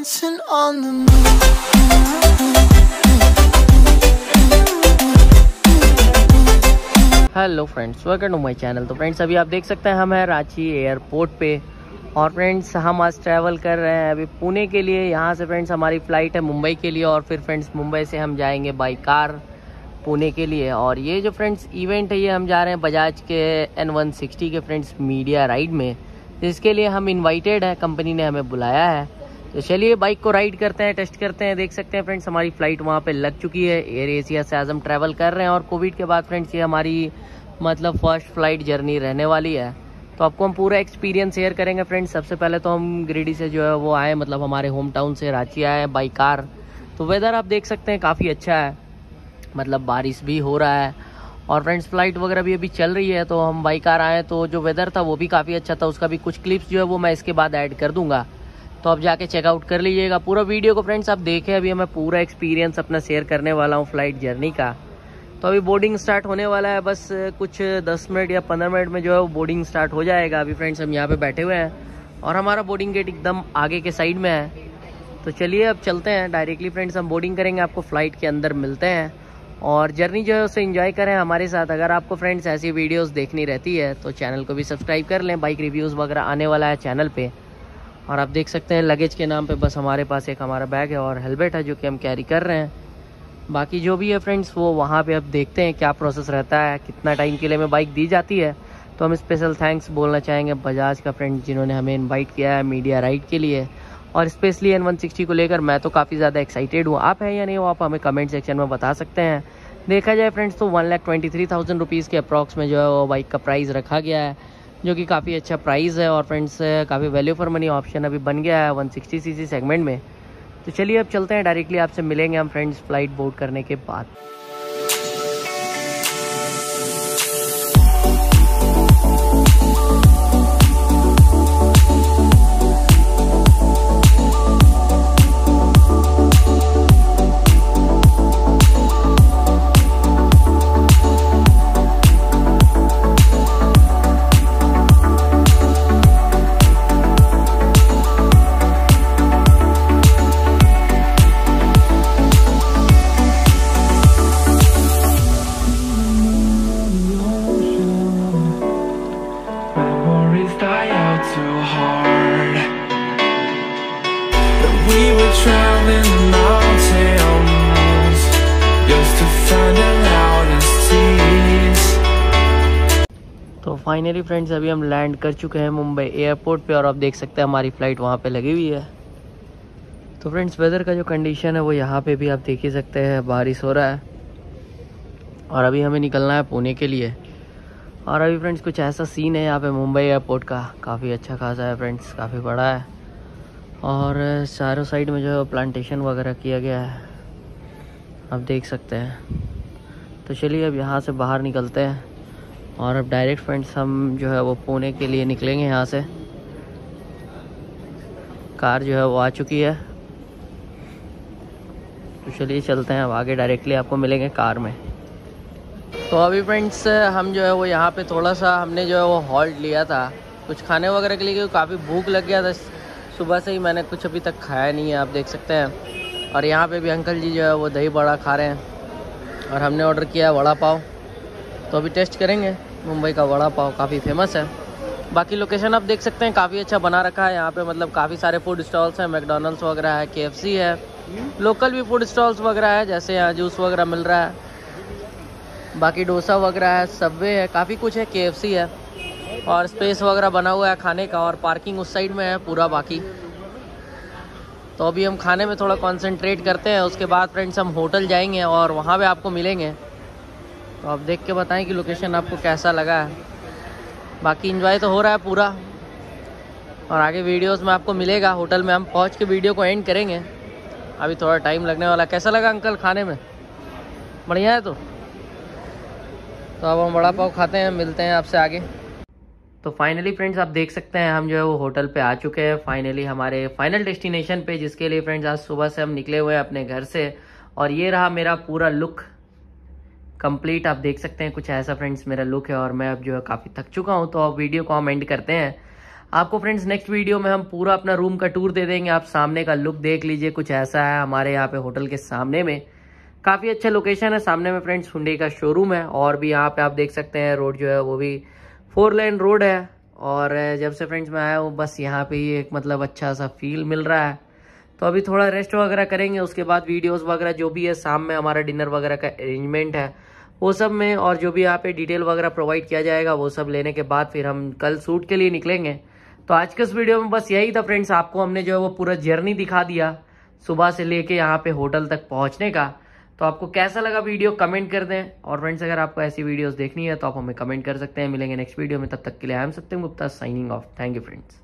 dancing on the moon. Hello friends welcome to my channel तो friends अभी आप देख सकते हैं, हम हैं रांची एयरपोर्ट पे। और फ्रेंड्स हम आज ट्रैवल कर रहे हैं अभी पुणे के लिए। यहाँ से फ्रेंड्स हमारी फ़्लाइट है मुंबई के लिए। और फिर फ्रेंड्स मुंबई से हम जाएँगे बाई कार पुणे के लिए। और ये जो फ्रेंड्स इवेंट है, ये हम जा रहे हैं बजाज के एन वन सिक्सटी के फ्रेंड्स मीडिया राइड में। जिसके लिए हम इन्वाइटेड हैं कंपनी ने हमें बुलाया है। तो चलिए बाइक को राइड करते हैं टेस्ट करते हैं, देख सकते हैं फ्रेंड्स हमारी फ़्लाइट वहाँ पे लग चुकी है। एयर एशिया से आज हम ट्रैवल कर रहे हैं और कोविड के बाद फ्रेंड्स ये हमारी मतलब फ़र्स्ट फ़्लाइट जर्नी रहने वाली है। तो आपको हम पूरा एक्सपीरियंस शेयर करेंगे फ्रेंड्स सबसे पहले तो हम गिरिडीह से जो है वो आए मतलब हमारे होम टाउन से रांची आए बाई कार तो वेदर आप देख सकते हैं काफ़ी अच्छा है। मतलब बारिश भी हो रहा है। और फ्रेंड्स फ़्लाइट वगैरह भी अभी चल रही है तो हम बाई कार आए तो जो वेदर था वो भी काफ़ी अच्छा था। उसका भी कुछ क्लिप्स जो है वो मैं इसके बाद ऐड कर दूँगा। तो आप जाके चेकआउट कर लीजिएगा। पूरा वीडियो को फ्रेंड्स आप देखें, अभी मैं पूरा एक्सपीरियंस अपना शेयर करने वाला हूँ फ़्लाइट जर्नी का। तो अभी बोर्डिंग स्टार्ट होने वाला है, बस, कुछ 10 मिनट या 15 मिनट में जो है वो बोर्डिंग स्टार्ट हो जाएगा। अभी फ्रेंड्स हम यहाँ पे बैठे हुए हैं और हमारा बोर्डिंग गेट एकदम आगे के साइड में है। तो चलिए, अब चलते हैं। डायरेक्टली फ्रेंड्स हम बोर्डिंग करेंगे, आपको फ़्लाइट के अंदर मिलते हैं। और जर्नी जो है, उसे इन्जॉय करें हमारे साथ। अगर आपको फ्रेंड्स ऐसी वीडियोस देखनी रहती है तो चैनल को भी सब्सक्राइब कर लें। बाइक रिव्यूज़ वगैरह आने वाला है चैनल पे। और आप देख सकते हैं लगेज के नाम पे बस हमारे पास एक हमारा बैग है और हेलमेट है जो कि हम कैरी कर रहे हैं। बाकी जो भी है फ्रेंड्स वो वहाँ पे अब देखते हैं क्या प्रोसेस रहता है, कितना टाइम के लिए हमें बाइक दी जाती है। तो हम स्पेशल थैंक्स बोलना चाहेंगे बजाज का फ्रेंड जिन्होंने हमें इन्वाइट किया है मीडिया राइड के लिए। और स्पेशली एन वन सिक्सटी को लेकर मैं तो काफ़ी ज़्यादा एक्साइटेड हूँ। आप हैं या नहीं हो, आप हमें कमेंट सेक्शन में बता सकते हैं। देखा जाए फ्रेंड्स तो one lakh twenty three thousand rupees के अप्रॉक्स में जो है वो बाइक का प्राइस रखा गया है। जो कि काफ़ी अच्छा प्राइस है और फ्रेंड्स काफ़ी वैल्यू फॉर मनी ऑप्शन अभी बन गया है 160 सीसी सेगमेंट में। तो चलिए अब चलते हैं डायरेक्टली आपसे मिलेंगे हम फ्रेंड्स फ़्लाइट बोर्ड करने के बाद। Memories die out too hard. But we were traveling the mountains, just to find the loudest. तो फाइनली फ्रेंड्स अभी हम लैंड कर चुके हैं मुंबई एयरपोर्ट पे और आप देख सकते हैं हमारी फ़्लाइट वहाँ पे लगी हुई है तो फ्रेंड्स वेदर का जो कंडीशन है वो यहाँ पे भी आप देख ही सकते हैं, बारिश हो रहा है और अभी हमें निकलना है पुणे के लिए और अभी फ्रेंड्स कुछ ऐसा सीन है यहाँ पे मुंबई एयरपोर्ट का। काफ़ी अच्छा खासा है फ्रेंड्स, काफ़ी बड़ा है। और चारों साइड में जो है प्लांटेशन वगैरह किया गया है। आप देख सकते हैं। तो चलिए अब यहाँ से बाहर निकलते हैं। और अब डायरेक्ट फ्रेंड्स हम जो है वो पुणे के लिए निकलेंगे यहाँ से। कार जो है वो आ चुकी है। तो चलिए चलते हैं, अब आगे डायरेक्टली आपको मिलेंगे कार में। तो अभी फ्रेंड्स हम जो है वो यहाँ पे थोड़ा सा हमने जो है वो हॉल्ट लिया था। कुछ खाने वगैरह के लिए क्योंकि काफ़ी भूख लग गया था। सुबह से ही मैंने कुछ अभी तक खाया नहीं है, आप देख सकते हैं। और यहाँ पे भी अंकल जी जो है वो दही बड़ा खा रहे हैं। और हमने ऑर्डर किया है वड़ा पाव। तो अभी टेस्ट करेंगे। मुंबई का वड़ा पाव काफ़ी फ़ेमस है। बाकी लोकेशन आप देख सकते हैं, काफ़ी अच्छा बना रखा है। यहाँ पे मतलब काफ़ी सारे फ़ूड स्टॉल्स हैं। मैकडोनल्ड्स वगैरह है के है। लोकल भी फ़ूड स्टॉल्स वगैरह है, जैसे यहाँ जूस वगैरह मिल रहा है। बाकी डोसा वगैरह है सबवे है, काफ़ी कुछ है के है, और स्पेस वगैरह बना हुआ है खाने का, और पार्किंग उस साइड में है पूरा बाकी। तो अभी हम खाने में थोड़ा कंसंट्रेट करते हैं, उसके बाद फ्रेंड्स हम होटल जाएँगे और वहाँ पे आपको मिलेंगे। तो आप देख के बताएँ कि लोकेशन आपको कैसा लगा है। बाकी इन्जॉय तो हो रहा है पूरा, और आगे वीडियोस में आपको मिलेगा। होटल में हम पहुँच के वीडियो को एंड करेंगे। अभी थोड़ा टाइम लगने वाला कैसा लगा अंकल खाने में? बढ़िया है तो? तो अब हम वड़ा पाव खाते हैं, मिलते हैं आपसे आगे। तो फाइनली फ्रेंड्स आप देख सकते हैं, हम जो है वो होटल पे आ चुके हैं। फाइनली हमारे फाइनल डेस्टिनेशन पे, जिसके लिए फ्रेंड्स आज सुबह से हम निकले हुए हैं अपने घर से। और ये रहा मेरा पूरा लुक कंप्लीट आप देख सकते हैं, कुछ ऐसा फ्रेंड्स मेरा लुक है और मैं अब जो है काफ़ी थक चुका हूँ तो अब वीडियो को हम एंड करते हैं। आपको फ्रेंड्स नेक्स्ट वीडियो में हम पूरा अपना रूम का टूर दे देंगे। आप सामने का लुक देख लीजिए, कुछ ऐसा है हमारे यहाँ पे होटल के सामने में। काफ़ी अच्छा लोकेशन है। सामने में फ्रेंड्स हुंडई का शोरूम है और भी यहाँ पे आप देख सकते हैं रोड जो है वो भी फोर लेन रोड है। और जब से फ्रेंड्स मैं आया हूँ, बस यहाँ पे ही एक मतलब अच्छा सा फील मिल रहा है। तो अभी थोड़ा रेस्ट वगैरह करेंगे, उसके बाद वीडियोस वगैरह जो भी है, शाम में हमारा डिनर वगैरह का अरेंजमेंट है, वो सब में और जो भी यहाँ पे डिटेल वगैरह प्रोवाइड किया जाएगा, वो सब लेने के बाद फिर हम कल शूट के लिए निकलेंगे। तो आज के इस वीडियो में बस यही था फ्रेंड्स, आपको हमने जो है वो पूरा जर्नी दिखा दिया, सुबह से लेके यहाँ पे होटल तक पहुँचने का। तो आपको कैसा लगा वीडियो, कमेंट कर दें। और फ्रेंड्स अगर आपको ऐसी वीडियोस देखनी है तो आप हमें कमेंट कर सकते हैं। मिलेंगे नेक्स्ट वीडियो में, तब तक के लिए M Satyam Gupta signing off thank you friends